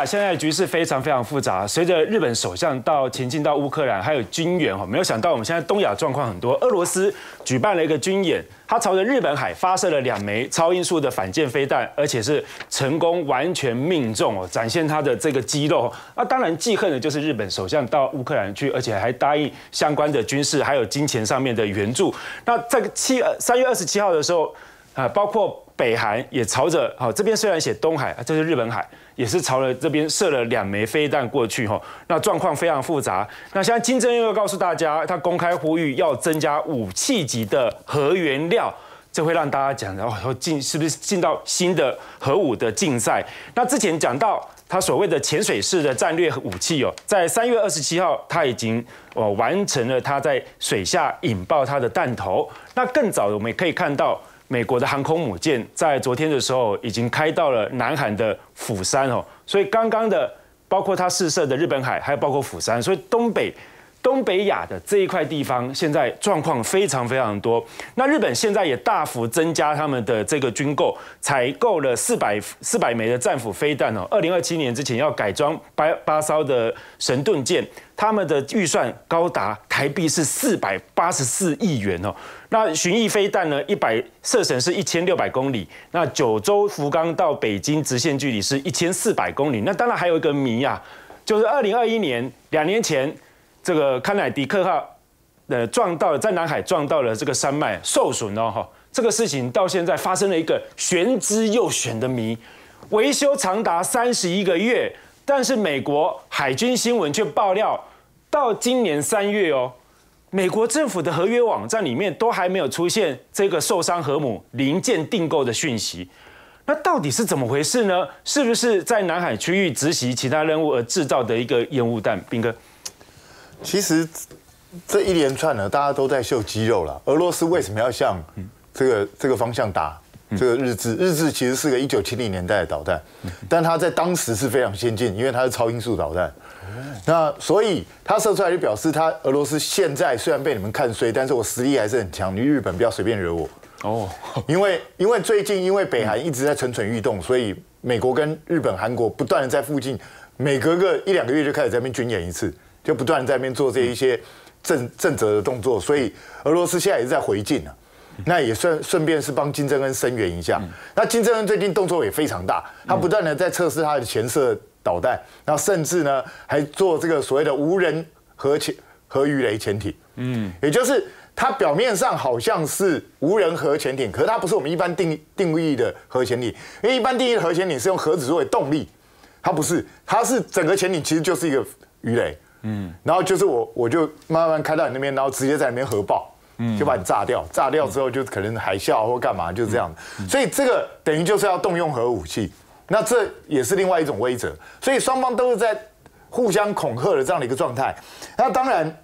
亚现在局势非常非常复杂，随着日本首相到前进到乌克兰，还有军援哈，没有想到我们现在东亚状况很多。俄罗斯举办了一个军演，他朝着日本海发射了两枚超音速的反舰飞弹，而且是成功完全命中哦，展现他的这个肌肉。那当然记恨的就是日本首相到乌克兰去，而且还答应相关的军事还有金钱上面的援助。那在七三月二十七号的时候，啊，包括北韩也朝着好这边虽然写东海，这是日本海。也是朝着这边射了两枚飞弹过去哈，那状况非常复杂。那现在金正恩又告诉大家，他公开呼吁要增加武器级的核原料，这会让大家讲，然后进是不是进到新的核武的竞赛？那之前讲到他所谓的潜水式的战略武器哦，在三月二十七号他已经哦完成了他在水下引爆他的弹头。那更早的我们也可以看到。美国的航空母舰在昨天的时候已经开到了南韩的釜山哦，所以刚刚的包括它试射的日本海，还有包括釜山，所以东北。东北亚的这一块地方，现在状况非常非常多。那日本现在也大幅增加他们的这个军购，采购了四百四百枚的战斧飞弹哦。二零二七年之前要改装八八艘的神盾舰，他们的预算高达台币是四百八十四亿元哦。那巡弋飞弹呢，一百射程是一千六百公里。那九州福冈到北京直线距离是一千四百公里。那当然还有一个谜啊，就是二零二一年两年前。这个康乃迪克号，呃，撞到了在南海撞到了这个山脉受损哦，哈，这个事情到现在发生了一个玄之又玄的谜，维修长达三十一个月，但是美国海军新闻却爆料，到今年三月哦，美国政府的合约网站里面都还没有出现这个受伤核母零件订购的讯息，那到底是怎么回事呢？是不是在南海区域执行其他任务而制造的一个烟雾弹？兵哥。其实这一连串呢，大家都在秀肌肉了。俄罗斯为什么要向这个这个方向打这个日志？日志其实是个一九七零年代的导弹，但它在当时是非常先进，因为它是超音速导弹。那所以它射出来就表示，它俄罗斯现在虽然被你们看衰，但是我实力还是很强。你日本不要随便惹我哦。因为因为最近因为北韩一直在蠢蠢欲动，所以美国跟日本、韩国不断的在附近，每隔个一两个月就开始在那边军演一次。就不断在那边做这一些正正则的动作，所以俄罗斯现在也是在回敬了。那也顺顺便是帮金正恩声援一下。那金正恩最近动作也非常大，他不断的在测试他的潜射导弹，然后甚至呢还做这个所谓的无人核潜核鱼雷潜艇。嗯，也就是它表面上好像是无人核潜艇，可是它不是我们一般定定义的核潜艇，因为一般定义的核潜艇是用核子作为动力，它不是，它是整个潜艇其实就是一个鱼雷。嗯，然后就是我，我就慢慢开到你那边，然后直接在那边核爆，嗯，就把你炸掉。炸掉之后就可能海啸或干嘛，就是这样。所以这个等于就是要动用核武器，那这也是另外一种威则。所以双方都是在互相恐吓的这样的一个状态。那当然，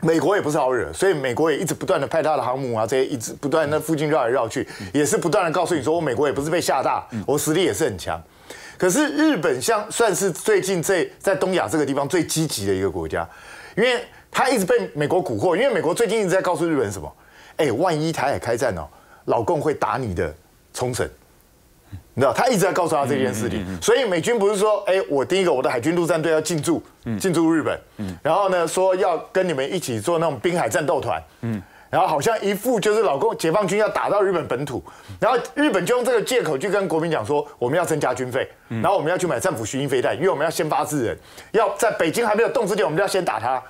美国也不是好惹，所以美国也一直不断的派他的航母啊，这些一直不断的附近绕来绕去，也是不断的告诉你说，我美国也不是被吓大，我实力也是很强。可是日本像算是最近这在东亚这个地方最积极的一个国家，因为他一直被美国蛊惑，因为美国最近一直在告诉日本什么？哎，万一台海开战哦，老共会打你的冲绳，你知道？他一直在告诉他这件事情，所以美军不是说，哎，我第一个我的海军陆战队要进驻，进驻日本，然后呢说要跟你们一起做那种滨海战斗团，嗯。然后好像一副就是老公解放军要打到日本本土，然后日本就用这个借口去跟国民讲说，我们要增加军费，然后我们要去买战斧巡弋飞弹，因为我们要先发制人，要在北京还没有动之前，我们就要先打他。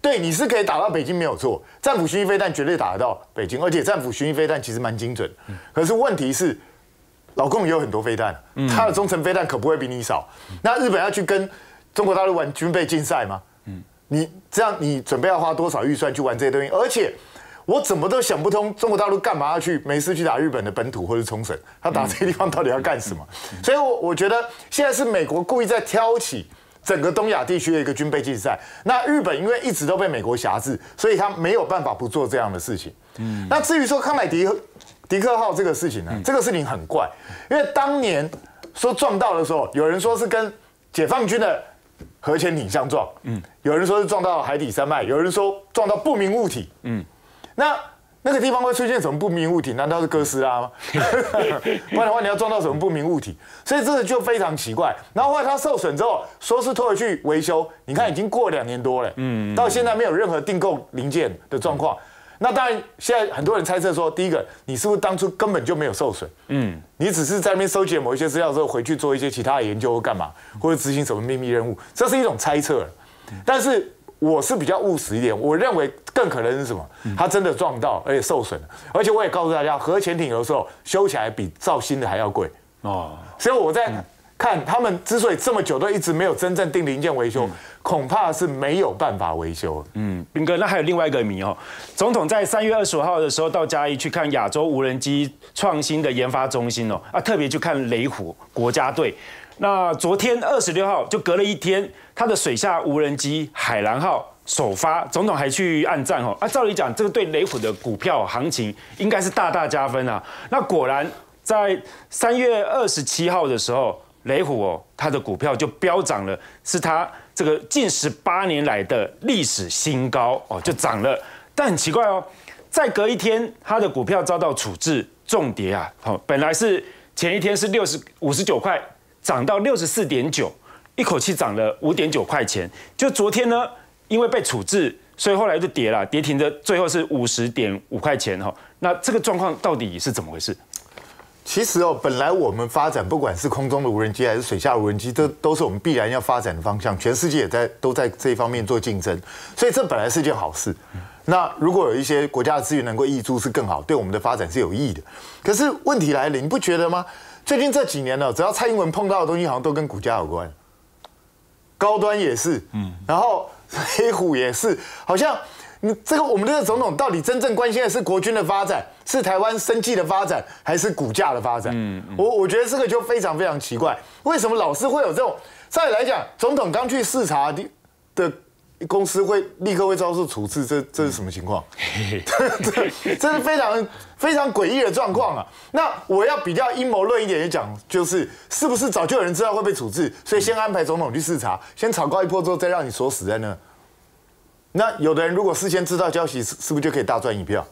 对，你是可以打到北京没有错，战斧巡弋飞弹绝对打得到北京，而且战斧巡弋飞弹其实蛮精准。可是问题是，老公也有很多飞弹，他的中程飞弹可不会比你少。那日本要去跟中国大陆玩军备竞赛吗？你这样，你准备要花多少预算去玩这些东西？而且，我怎么都想不通，中国大陆干嘛要去没事去打日本的本土或者冲绳？他打这些地方到底要干什么？所以，我我觉得现在是美国故意在挑起整个东亚地区的一个军备竞赛。那日本因为一直都被美国辖制，所以他没有办法不做这样的事情。嗯。那至于说康乃迪迪克号这个事情呢？这个事情很怪，因为当年说撞到的时候，有人说是跟解放军的。核潜艇相撞，嗯，有人说是撞到海底山脉，有人说撞到不明物体，嗯，那那个地方会出现什么不明物体？难道是哥斯拉吗？不然的话，你要撞到什么不明物体？所以这个就非常奇怪。然后后来它受损之后，说是拖回去维修，你看已经过两年多了，嗯，到现在没有任何订购零件的状况。那当然，现在很多人猜测说，第一个，你是不是当初根本就没有受损？嗯，你只是在那边收集某一些资料之后，回去做一些其他的研究或干嘛，或者执行什么秘密任务，这是一种猜测。但是我是比较务实一点，我认为更可能是什么？他真的撞到，而且受损了。而且我也告诉大家，核潜艇有的时候修起来比造新的还要贵哦。所以我在。看他们之所以这么久都一直没有真正定零件维修，恐怕是没有办法维修。嗯，斌哥，那还有另外一个谜哦。总统在三月二十五号的时候到嘉义去看亚洲无人机创新的研发中心哦，啊，特别去看雷虎国家队。那昨天二十六号就隔了一天，他的水下无人机海蓝号首发，总统还去暗赞哦。啊，照理讲，这个对雷虎的股票行情应该是大大加分啊。那果然在三月二十七号的时候。雷虎哦，它的股票就飙涨了，是它这个近十八年来的历史新高哦，就涨了。但很奇怪哦，再隔一天，它的股票遭到处置重跌啊。好，本来是前一天是六十五十九块，涨到六十四点九，一口气涨了五点九块钱。就昨天呢，因为被处置，所以后来就跌了，跌停的最后是五十点五块钱哈。那这个状况到底是怎么回事？其实哦，本来我们发展不管是空中的无人机还是水下无人机，这都是我们必然要发展的方向。全世界也在都在这一方面做竞争，所以这本来是件好事。那如果有一些国家的资源能够挹注，是更好，对我们的发展是有益的。可是问题来了，你不觉得吗？最近这几年呢，只要蔡英文碰到的东西，好像都跟股价有关。高端也是，嗯，然后黑虎也是，好像。你这个我们这个总统到底真正关心的是国军的发展，是台湾生计的发展，还是股价的发展？嗯，我我觉得这个就非常非常奇怪，为什么老是会有这种？再来讲，总统刚去视察的的公司会立刻会遭受处置，这这是什么情况？这这是非常非常诡异的状况啊！那我要比较阴谋论一点的讲，就是是不是早就有人知道会被处置，所以先安排总统去视察，先炒高一波之后，再让你锁死在那？那有的人如果事先知道消息，是是不是就可以大赚一票？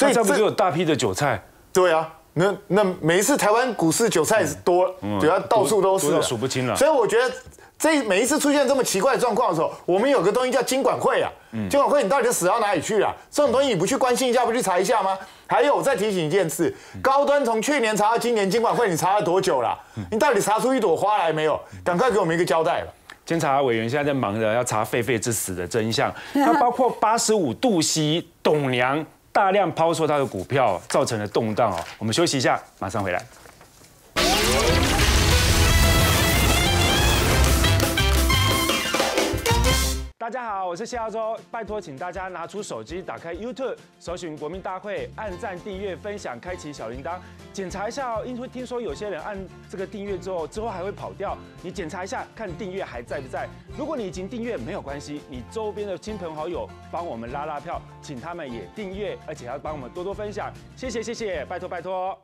所以这不就有大批的韭菜？对啊，那那每一次台湾股市韭菜多，主要到处都是，数不清了。所以我觉得这每一次出现这么奇怪的状况的时候，我们有个东西叫金管会啊，金管会你到底死到哪里去了？这种东西你不去关心一下，不去查一下吗？还有我再提醒一件事，高端从去年查到今年，金管会你查了多久了？你到底查出一朵花来没有？赶快给我们一个交代了。监察委员现在在忙着要查狒狒之死的真相，那包括八十五度 C 董娘大量抛售他的股票造成了动荡哦。我们休息一下，马上回来。大家好，我是谢亚洲，拜托请大家拿出手机，打开 YouTube，搜寻国民大会，按赞、订阅、分享，开启小铃铛，检查一下哦。因为听说有些人按这个订阅之后，之后还会跑掉，你检查一下，看订阅还在不在。如果你已经订阅，没有关系，你周边的亲朋好友帮我们拉拉票，请他们也订阅，而且要帮我们多多分享，谢谢谢谢，拜托拜托。